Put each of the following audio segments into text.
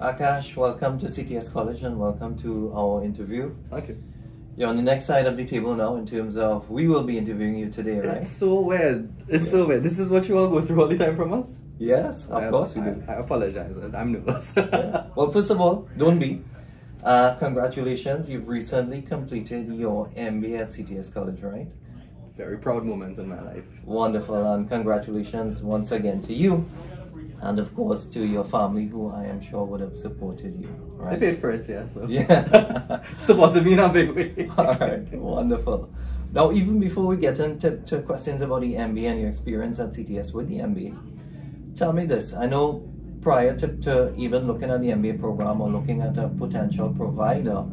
Akash, welcome to CTS College and welcome to our interview. Thank you. You're on the next side of the table now in terms of we will be interviewing you today, right? It's so weird. It's Yeah. so weird. This is what you all go through all the time from us? Yes, of I- course we I, do. I apologize. I'm nervous. Yeah. Well, first of all, don't be. Uh, congratulations, you've recently completed your MBA at CTS College, right? Very proud moment in my life. Wonderful, and congratulations once again to you, and of course to your family, who I am sure would have supported you, I right? paid for it, yeah. So Yeah. supported me in a big way. All right, wonderful. Now, even before we get into to questions about the MBA and your experience at CTS with the MBA, tell me this. I know prior to, to even looking at the MBA program or looking at a potential provider,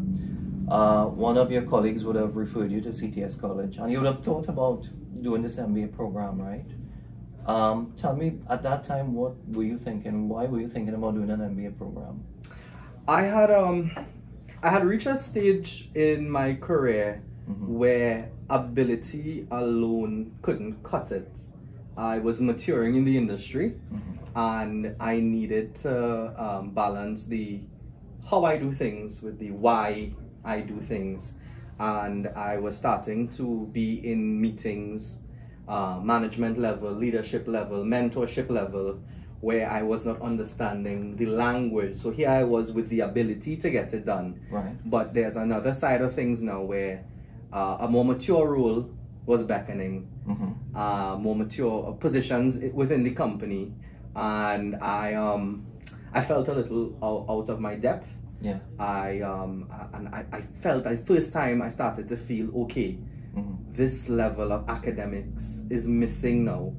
uh, one of your colleagues would have referred you to CTS College and you would have thought about doing this MBA program, right? Um, tell me, at that time, what were you thinking? Why were you thinking about doing an MBA program? I had um I had reached a stage in my career Mhm. where ability alone couldn't cut it. I was maturing in the industry and I needed to um, balance the how I do things with the why I do things. And I was starting to be in meetings, uh, management level, leadership level, mentorship level, where I was not understanding the language. So here I was with the ability to get it done. Right. But there's another side of things now where uh, a more mature role was beckoning Mm-hmm. uh, more mature positions within the company, and I um I felt a little out, out of my depth. Yeah. I um and I, I felt the first time I started to feel okay. This level of academics is missing now,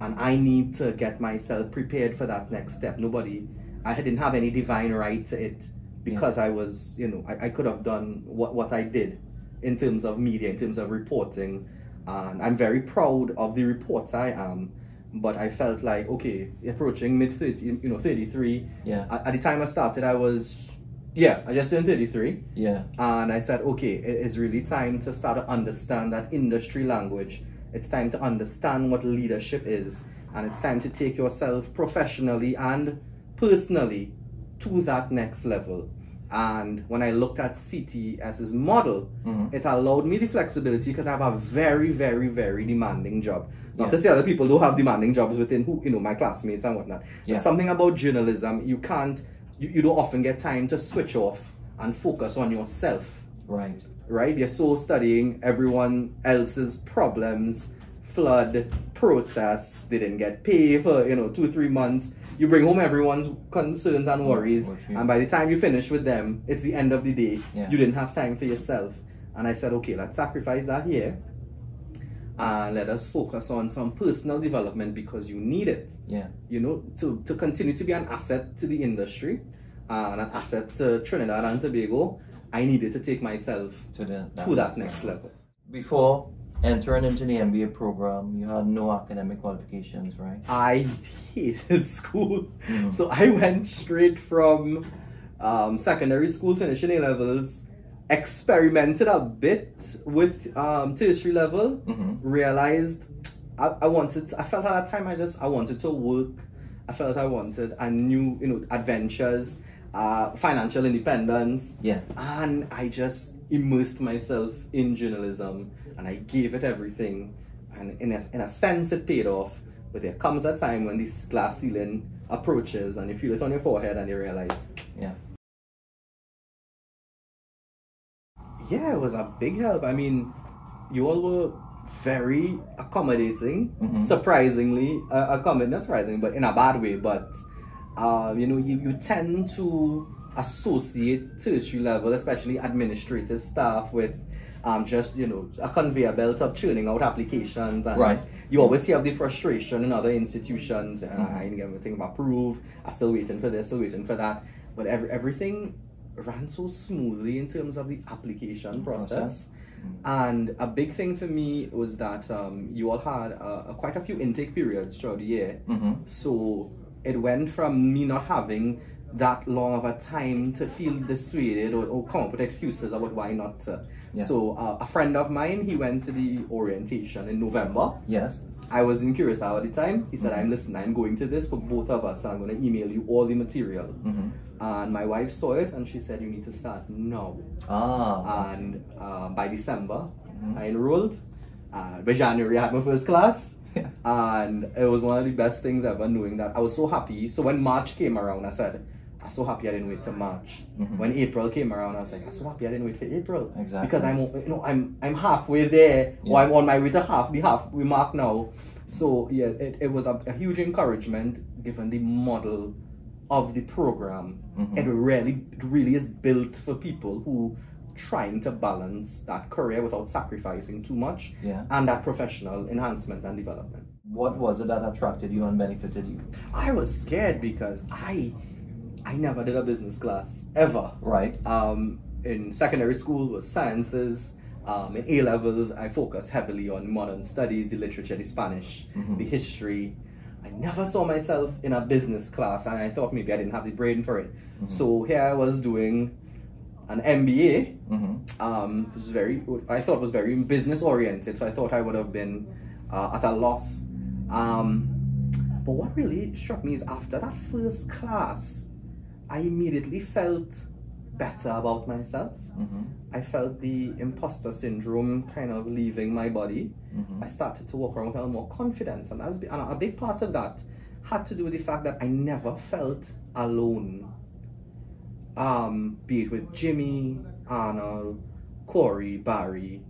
and I need to get myself prepared for that next step. Nobody, I didn't have any divine right to it because I was, you know, I, I could have done what, what I did in terms of media, in terms of reporting, and I'm very proud of the reports I am. But I felt like okay, approaching mid thirty, you know, thirty three. Yeah. At, at the time I started, I was, yeah, I just turned thirty three. Yeah. And I said, okay, it is really time to start to understand that industry language. It's time to understand what leadership is. And it's time to take yourself professionally and personally to that next level. And when I looked at CTS's model, Mhm. it allowed me the flexibility because I have a very, very, very demanding job. Not Yeah. to say other people don't have demanding jobs within who, you know, my classmates and whatnot. Yeah. But something about journalism, you can't, you, you don't often get time to switch off and focus on yourself Right. right? You're so studying everyone else's problems, flood, protests, they didn't get paid for, you know, two, three months. You bring home everyone's concerns and worries, and by the time you finish with them, it's the end of the day. Yeah. You didn't have time for yourself. And I said, okay, let's sacrifice that here. And let us focus on some personal development because you need it Yeah. you know, to, to continue to be an asset to the industry and an asset to Trinidad and Tobago, I needed to take myself To the to that next level. Before entering into the MBA program, you had no academic qualifications, right? I hated school. Mhm. So I went straight from um, secondary school, finishing A levels, experimented a bit with um, tertiary level, Mhm. realized I, I wanted, I felt at that time I just, I wanted to work. I felt I wanted a new, you know, adventures, uh, financial independence. Yeah. And I just immersed myself in journalism and I gave it everything. And in a, in a sense, it paid off. But there comes a time when this glass ceiling approaches and you feel it on your forehead and you realize, Yeah. Yeah, it was a big help. I mean, you all were very accommodating, Mhm. surprisingly uh, accommodating, not surprising, but in a bad way. But uh, you know, you, you tend to associate tertiary level, especially administrative staff, with um, just you know a conveyor belt of churning out applications, and Right. you always hear the frustration in other institutions. Uh, Mhm. I didn't get everything approved. I'm still waiting for this, still waiting for that. But every, everything ran so smoothly in terms of the application process. Process. And a big thing for me was that um, you all had uh, quite a few intake periods throughout the year. Mm-hmm. So it went from me not having that long of a time to feel dissuaded or, or come up with excuses about why not. Yeah. So uh, a friend of mine, he went to the orientation in November Yes. I was in Curacao at the time. He said, Mhm. I'm listening, I'm going to this for both of us, and I'm going to email you all the material. Mhm. And my wife saw it and she said, You need to start now. Ah. And uh, by December, Mhm. I enrolled. Uh, by January, I had my first class. And it was one of the best things ever knowing that I was so happy. So when March came around, I said, I'm so happy I didn't wait till March. Mhm. When April came around, I was like, I'm so happy I didn't wait for April. Exactly. Because I'm, you know, I'm, I'm halfway there, or Yeah. I'm on my way to half the halfway mark now. So yeah, it, it was a, a huge encouragement given the model of the program. Mhm. It really, it really is built for people who trying to balance that career without sacrificing too much Yeah. and that professional enhancement and development. What was it that attracted you and benefited you? I was scared because I I never did a business class ever. Right. Um, in secondary school was sciences. Um, in A levels, I focused heavily on modern studies, the literature, the Spanish, Mhm. the history. I never saw myself in a business class, and I thought maybe I didn't have the brain for it. Mhm. So here I was doing an MBA. Mm-hmm. Um, it was very, I thought was very business oriented. So I thought I would have been uh, at a loss. Um, but what really struck me is after that first class, I immediately felt better about myself. Mm-hmm. I felt the imposter syndrome kind of leaving my body. Mm-hmm. I started to walk around with a little more confidence, and that's and a big part of that had to do with the fact that I never felt alone. Um, be it with Jimmy, Arnold, Corey, Barry.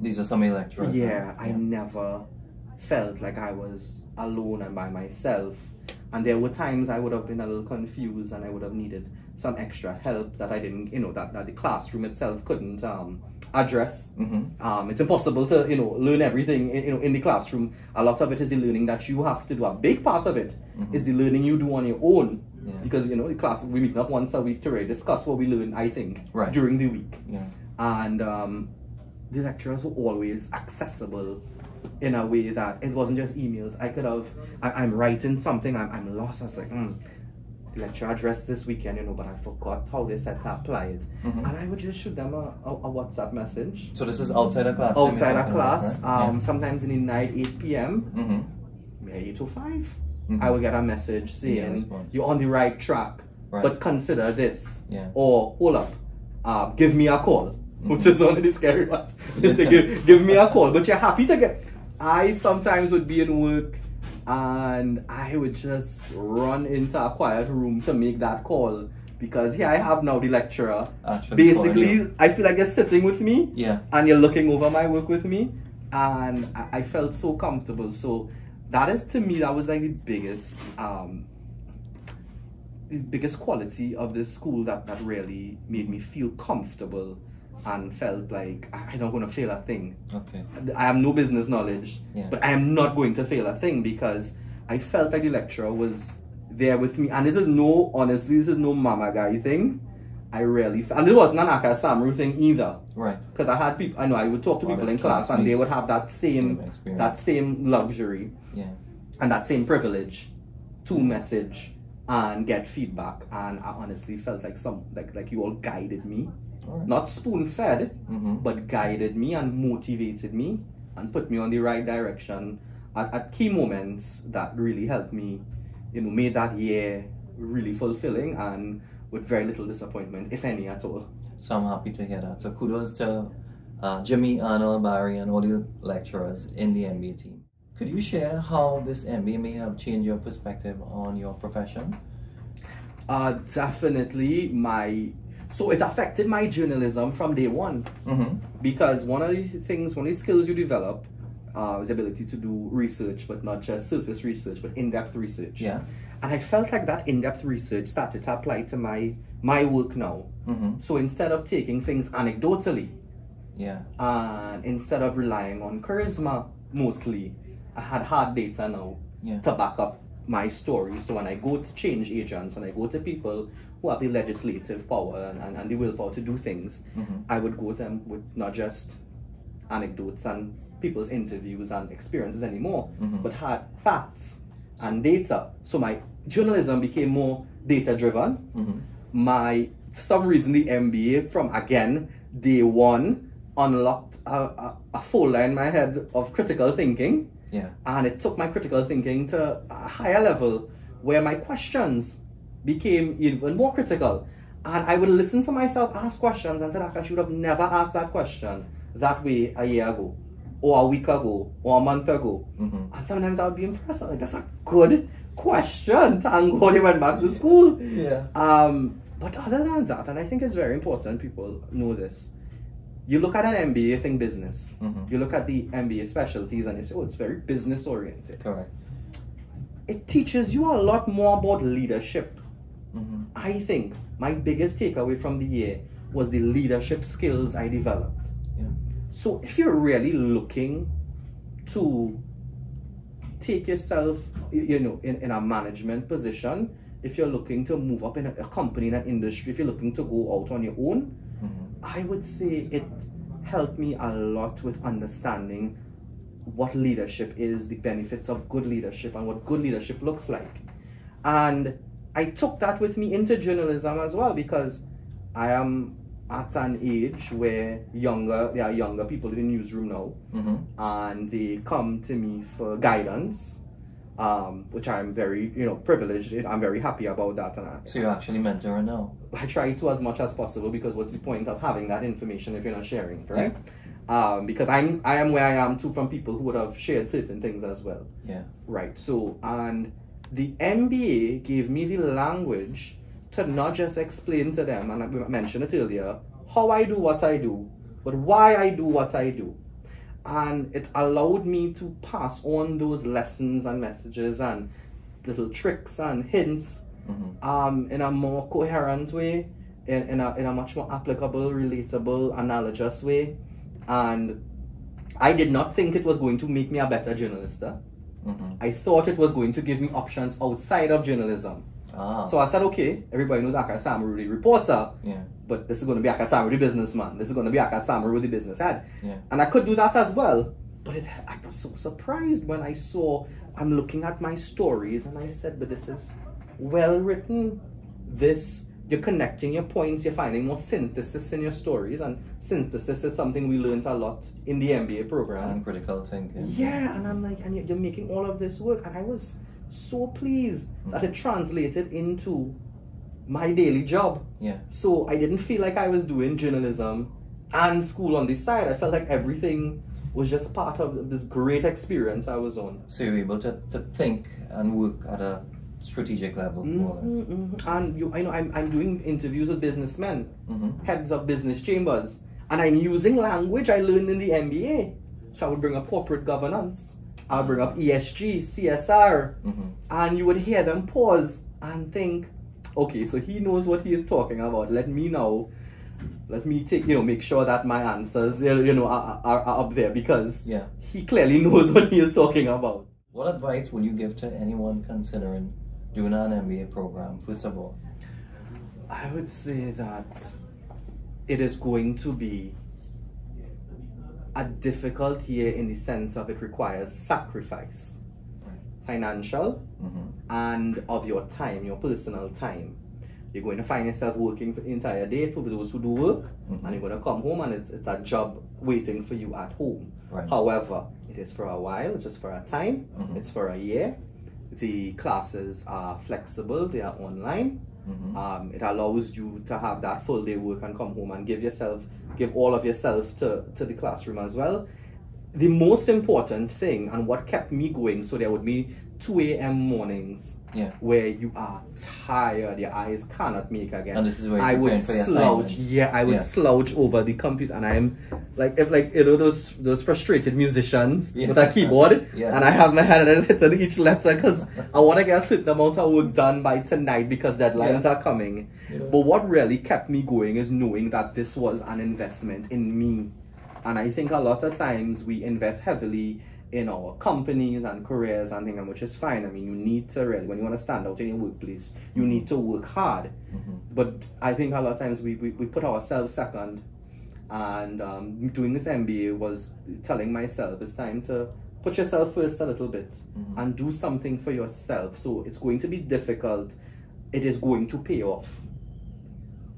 These are some your lecturers. Yeah, I never felt like I was alone and by myself. And there were times I would have been a little confused and I would have needed some extra help that I didn't, you know, that, that the classroom itself couldn't um, address. Mm-hmm. Um, it's impossible to, you know, learn everything, in, you know, in the classroom. A lot of it is the learning that you have to do. A big part of it Mhm. is the learning you do on your own. Yeah. Because, you know, the class, we meet up once a week to really discuss what we learn, I think, Right. during the week Yeah. and um, the lecturers were always accessible in a way that it wasn't just emails. I could have, I, I'm writing something, I'm, I'm lost. I was like, hmm, the lecture addressed this weekend, you know, but I forgot how they said to apply it. Mhm. And I would just shoot them a, a, a WhatsApp message. So this is outside of class. Outside of class, um, sometimes in the night, 8 p.m., Mm-hmm. 8 to 5, Mhm. I would get a message saying, response. you're on the right track, Right. but consider this. Yeah. Or, hold up, uh, give me a call, which Mhm. is one of the scary ones. Is to give, give me a call, but you're happy to get. I sometimes would be in work and I would just run into a quiet room to make that call because here I have now the lecturer. Actually Basically, I feel like you're sitting with me Yeah. and you're looking over my work with me, and I, I felt so comfortable. So that is to me that was like the biggest, um, the biggest quality of this school that that really made me feel comfortable and felt like I- I'm not going to fail a thing. Okay. I have no business knowledge, Yeah. but I am not going to fail a thing because I felt like the lecturer was there with me. And this is no, honestly, this is no mama guy thing. I really, f- and it wasn't an Akash Samaroo thing either. Right. Because I had people, I know I would talk to people in class and they would have that same, Same experience. that same luxury Yeah. and that same privilege to message and get feedback. And I honestly felt like some, like, like you all guided me, Alright. not spoon fed, Mm-hmm. but guided me and motivated me and put me on the right direction at, at key moments that really helped me, you know, made that year really fulfilling and with very little disappointment, if any at all. So I'm happy to hear that. So kudos to uh, Jimmy, Arnold, Barry, and all the lecturers in the MBA team. Could you share how this MBA may have changed your perspective on your profession? Uh, definitely my, so it affected my journalism from day one Mm-hmm. because one of the things, one of the skills you develop uh, is the ability to do research, but not just surface research, but in-depth research. Yeah. And I felt like that in-depth research started to apply to my my work now. Mm-hmm. So instead of taking things anecdotally, Yeah. and instead of relying on charisma mostly, I had hard data now Yeah. to back up my story. So when I go to change agents and I go to people who have the legislative power and, and, and the willpower to do things, Mhm. I would go to them with not just anecdotes and people's interviews and experiences anymore, Mhm. but had facts and data. So my journalism became more data driven. Mm-hmm. My, for some reason, the MBA from again day one unlocked a, a, a folder in my head of critical thinking Yeah. And it took my critical thinking to a higher level where my questions became even more critical. And I would listen to myself ask questions and say, I should have never asked that question that way a year ago, or a week ago, or a month ago. Mm-hmm. And sometimes I would be impressed. Like, that's a good question. Thank God you went back to school. Yeah. Um, but other than that, and I think it's very important people know this, you look at an MBA, you think business. Mhm. You look at the MBA specialties and you say, oh, it's very business oriented. Correct. It teaches you a lot more about leadership. Mm-hmm. I think my biggest takeaway from the year was the leadership skills I developed. Yeah. So if you're really looking to take yourself, you know, in, in a management position, if you're looking to move up in a, a company, in an industry, if you're looking to go out on your own, Mm-hmm. I would say it helped me a lot with understanding what leadership is, the benefits of good leadership, and what good leadership looks like. And I took that with me into journalism as well because I am at an age where younger there are younger people in the newsroom now Mm-hmm. and they come to me for guidance um, which I'm very you know privileged. I'm very happy about that and I, So you're actually mentoring now. I try to as much as possible because what's the point of having that information if you're not sharing, it right? Um, because I'm I am where I am too from people who would have shared certain things as well, Yeah. right? So and the MBA gave me the language to not just explain to them, and I mentioned it earlier, how I do what I do, but why I do what I do. And it allowed me to pass on those lessons and messages and little tricks and hints Mm-hmm. um, in a more coherent way, in, in, a, in a much more applicable, relatable, analogous way. And I did not think it was going to make me a better journalist. Mm-hmm. I thought it was going to give me options outside of journalism. Ah. So I said, okay, everybody knows Akash Samaroo, the reporter, yeah. but this is going to be Akash Samaroo, the businessman. This is going to be Akash Samaroo, the business head. Yeah. And I could do that as well. But it, I was so surprised when I saw, I'm looking at my stories and I said, but this is well written. This, you're connecting your points, you're finding more synthesis in your stories. And synthesis is something we learned a lot in the MBA program. And critical thinking. Yeah, and I'm like, and you're, you're making all of this work. And I was so pleased hmm. that it translated into my daily job. Yeah. So I didn't feel like I was doing journalism and school on the side. I felt like everything was just a part of this great experience I was on. So you're able to, to think and work at a strategic level, more or less. Mhm, mhm. And you, I know I'm, I'm doing interviews with businessmen, Mm-hmm. heads of business chambers, and I'm using language I learned in the MBA. So I would bring up corporate governance, I would bring up ESG, CSR, Mm-hmm. and you would hear them pause and think, okay, so he knows what he is talking about. Let me know. Let me take, you know, make sure that my answers, you you know, are, are, are up there because Yeah. he clearly knows what he is talking about. What advice would you give to anyone considering doing an MBA program, first of all? I would say that it is going to be a difficult year in the sense of it requires sacrifice, financial Mm-hmm. and of your time, your personal time. You're going to find yourself working for the entire day for those who do work, Mhm. and you're going to come home and it's, it's a job waiting for you at home. Right. However, it is for a while, it's just for a time, Mhm. it's for a year. The classes are flexible, they are online. Mm-hmm. Um, it allows you to have that full day work and come home and give yourself, give all of yourself to, to the classroom as well. The most important thing and what kept me going, so there would be 2 a.m. mornings Yeah. where you are tired, your eyes cannot make again. And this is where I would preparing for your slouch, yeah, I would Yeah. slouch over the computer, and I'm like, if like you know those those frustrated musicians Yeah. with a keyboard, Yeah. and I have my hand and I just hit on each letter because I want to get a certain amount of work done by tonight because deadlines are coming. But what really kept me going is knowing that this was an investment in me, and I think a lot of times we invest heavily in our companies and careers and things, which is fine. I mean, you need to really, when you want to stand out in your workplace, you need to work hard. Mhm. But I think a lot of times we, we, we put ourselves second. And um, doing this MBA was telling myself it's time to put yourself first a little bit Mhm. and do something for yourself. So it's going to be difficult. It is going to pay off.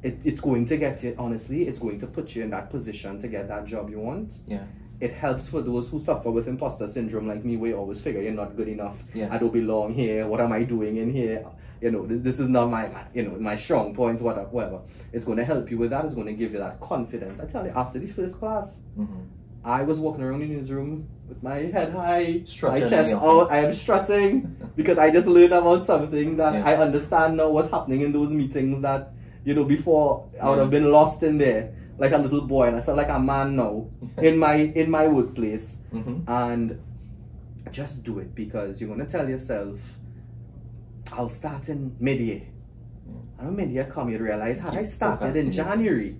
It, it's going to get you, honestly, it's going to put you in that position to get that job you want. Yeah. It helps for those who suffer with imposter syndrome like me, where you always figure you're not good enough. Yeah. I don't belong here. What am I doing in here? You know, this, this is not my, my, you know, my strong points, whatever, whatever. It's going to help you with that. It's going to give you that confidence. I tell you, after the first class, Mm-hmm. I was walking around the newsroom with my head high, Strutting my chest out. I am strutting because I just learned about something that Yeah. I understand now what's happening in those meetings that, you know, before I would Yeah. have been lost in there like a little boy and I felt like a man now in my in my workplace. Mm-hmm. And just do it because you're gonna tell yourself, I'll start in mid-year. And when mid-year come, you realize had I started in. January,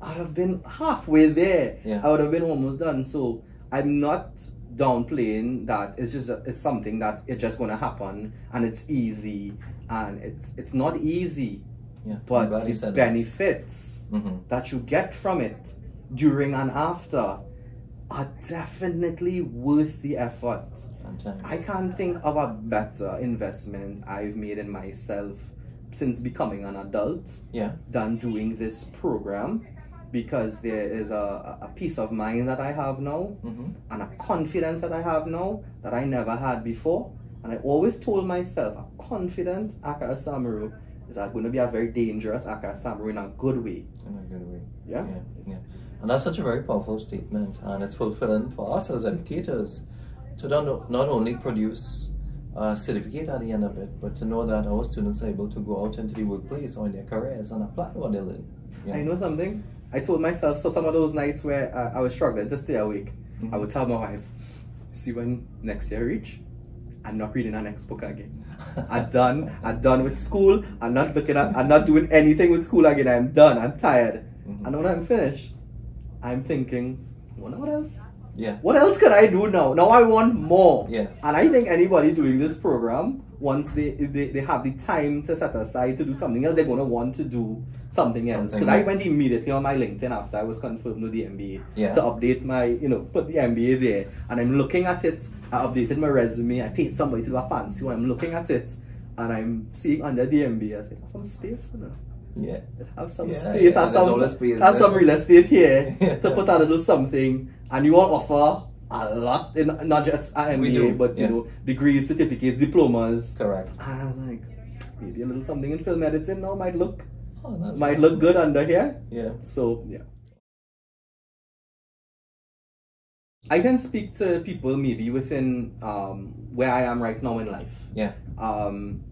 I'd have been halfway there. Yeah. I would have been almost done. So I'm not downplaying that. It's just it's something that it's just gonna happen and it's easy and it's it's not easy, Yeah. but I'm the said that. benefits Mm-hmm. that you get from it during and after are definitely worth the effort. I can't think of a better investment I've made in myself since becoming an adult Yeah. than doing this program because there is a, a peace of mind that I have now Mm-hmm. and a confidence that I have now that I never had before. And I always told myself a confident Akash Samaroo is going to be a very dangerous Akash Samaroo in a good way. In a good way. Yeah? Yeah, yeah. And that's such a very powerful statement, and it's fulfilling for us as educators to not, not only produce a certificate at the end of it, but to know that our students are able to go out into the workplace or in their careers and apply what they learn. Yeah. I know something. I told myself, so some of those nights where uh, I was struggling to stay awake, I would tell my wife, see when next year reach, I'm not reading our next book again. I'm done. I'm done with school. I'm not looking at, I'm not doing anything with school again. I'm done. I'm tired. Mhm. And when I'm finished, I'm thinking, what else? Yeah. What else can I do now? Now I want more. Yeah. And I think anybody doing this program, once they they, they have the time to set aside to do something else, they're gonna want to do something, else. Something Because I went immediately on my LinkedIn after I was confirmed with the MBA Yeah. to update my, you know, put the MBA there. And I'm looking at it. I updated my resume. I paid somebody to do a fancy one. I'm looking at it, and I'm seeing under the MBA. I "There's some space, you know." Yeah. It have some Yeah, space, yeah, there's some, space there. some real estate here to put a little something, and you all offer a lot, in, not just a We MBA, do, but you yeah. know, degrees, certificates, diplomas. Correct. And I was like, maybe a little something in film editing now might look Oh, might look good under here. Yeah. So yeah. I can speak to people maybe within um, where I am right now in life. Yeah. Um,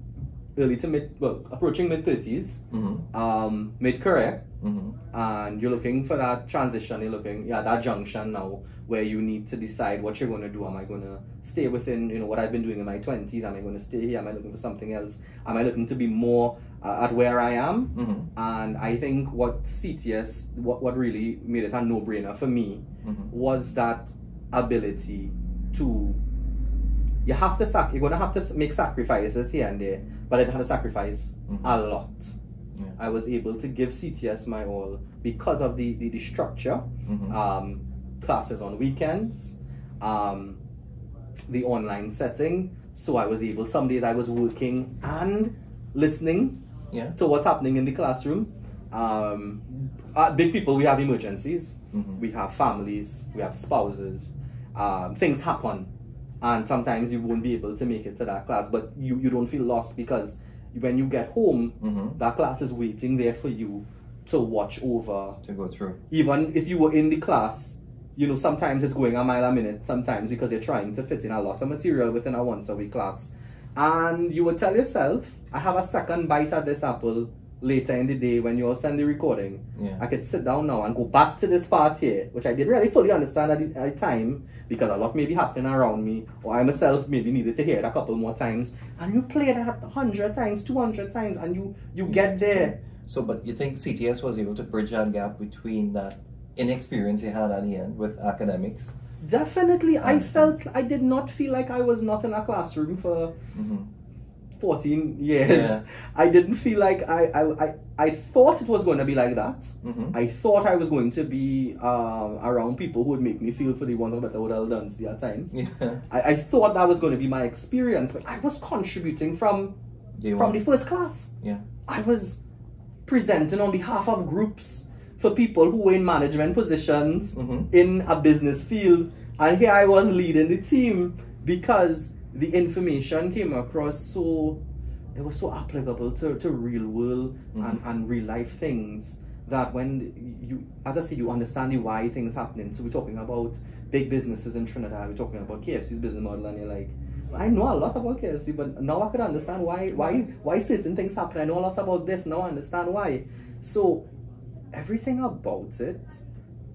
early to mid, well, approaching mid thirties, Mm-hmm. um, mid career, Mm-hmm. and you're looking for that transition. You're looking, yeah, that junction now where you need to decide what you're going to do. Am I going to stay within, you know, what I've been doing in my twenties? Am I going to stay here? Am I looking for something else? Am I looking to be more uh, at where I am? Mm-hmm. And I think what CTS, what, what really made it a no brainer for me Mm-hmm. was that ability to, you have to, sac- you're going to have to make sacrifices here and there, but I didn't to sacrifice Mhm. a lot. Yeah. I was able to give CTS my all because of the, the, the structure, Mm-hmm. um, classes on weekends, um, the online setting. So I was able, some days I was working and listening yeah. to what's happening in the classroom. Um, uh, big people, we have emergencies, Mm-hmm. we have families, we have spouses. Um, things happen, and sometimes you won't be able to make it to that class, but you, you don't feel lost because when you get home, Mm-hmm. that class is waiting there for you to watch over. To go through. Even if you were in the class, you know, sometimes it's going a mile a minute, sometimes because you're trying to fit in a lot of material within a once a week class. And you would tell yourself, I have a second bite at this apple later in the day when you all send the recording. Yeah. I could sit down now and go back to this part here, which I didn't really fully understand at the, at the time because a lot may be happening around me, or I myself maybe needed to hear it a couple more times. And you play that 100 times, 200 times, and you, you get there. So, but you think CTS was able to bridge that gap between that inexperience you had at the end with academics? Definitely, I felt I did not feel like I was not in a classroom for Mm-hmm. 14 years. Yeah. I didn't feel like I, I, I, I thought it was going to be like that. Mm-hmm. I thought I was going to be um, around people who would make me feel for the want of better word, done at times. Yeah. I, I thought that was going to be my experience, but I was contributing from Day from one. the first class. Yeah. I was presenting on behalf of groups for people who were in management positions Mhm. in a business field. And here I was leading the team because the information came across so it was so applicable to, to real world mm-hmm. and, and real life things that when you as I say you understand the why things happening. So we're talking about big businesses in Trinidad, we're talking about KFC's business model and you're like I know a lot about KFC, but now I could understand why why why certain things happen. I know a lot about this, now I understand why. So everything about it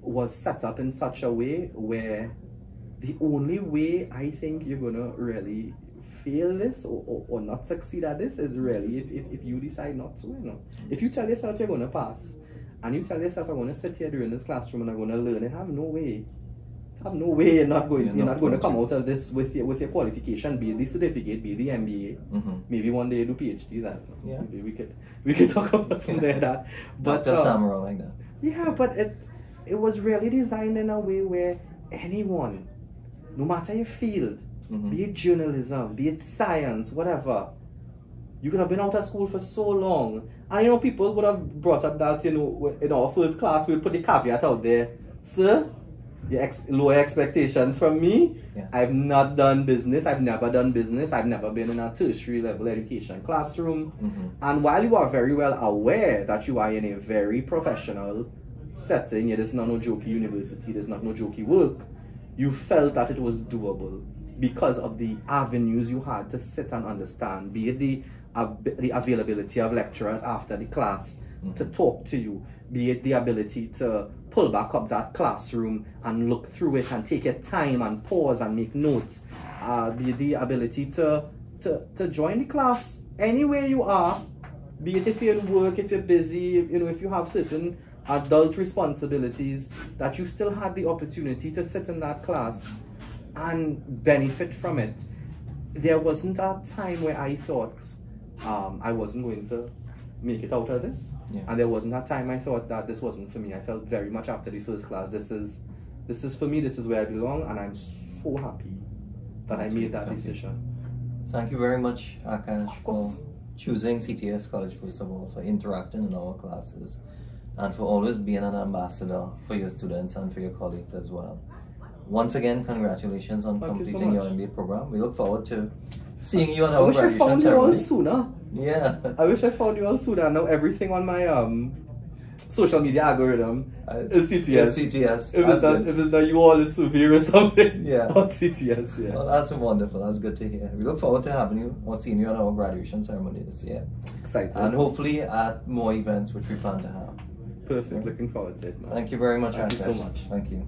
was set up in such a way where the only way I think you're gonna really fail this or, or, or not succeed at this is really if, if, if you decide not to. You know? If you tell yourself you're gonna pass and you tell yourself I'm gonna sit here during this classroom and I'm gonna learn it, have no way. Have no way you're not going You're you're not not going to come out of this with your with your qualification, be it the certificate, be it the MBA. Mhm. Maybe one day do PhDs. and. Yeah. Maybe we could we could talk about something like that. But Dr. uh, Samara like that. yeah, but it it was really designed in a way where anyone, no matter your field, Mhm. be it journalism, be it science, whatever, you could have been out of school for so long. And you know, people would have brought up that, you know, in our first class, we'd put the caveat out there, sir, your ex- lower expectations from me. Yeah. I've not done business, I've never done business, I've never been in a tertiary level education classroom. Mhm. And while you are very well aware that you are in a very professional setting, it is not no jokey university, it is not no jokey work, you felt that it was doable because of the avenues you had to sit and understand, be it the, ab- the availability of lecturers after the class to talk to you, be it the ability to pull back up that classroom and look through it and take your time and pause and make notes, uh, be it the ability to, to, to join the class anywhere you are, be it if you're in work, if you're busy, if, you know, if you have certain adult responsibilities, that you still had the opportunity to sit in that class and benefit from it. There wasn't a time where I thought um, I wasn't going to make it out of this, Yeah. and there wasn't a time I thought that this wasn't for me. I felt very much after the first class, this is this is for me. This is where I belong, and I'm so happy that I Thank you, made that you. decision. Thank you very much, Akash, Of for choosing CTS College, first of all, for interacting in our classes, and for always being an ambassador for your students and for your colleagues as well. Once again, congratulations on Thank you so completing your. MBA program. We look forward to seeing you on our I our wish I graduation found you all ceremony. sooner. Yeah. I wish I found you all sooner. Now everything on my um social media algorithm Uh, is CTS. yeah, CTS. If That's it's not, good. if it's not you all is Suvi or something. Yeah. On CTS, yeah. Well, that's wonderful. That's good to hear. We look forward to having you or seeing you on our graduation ceremony this year. Excited. And hopefully at more events which we plan to have. Perfect. Looking forward to it, man. Thank you very much, Thank you so much. Thank you.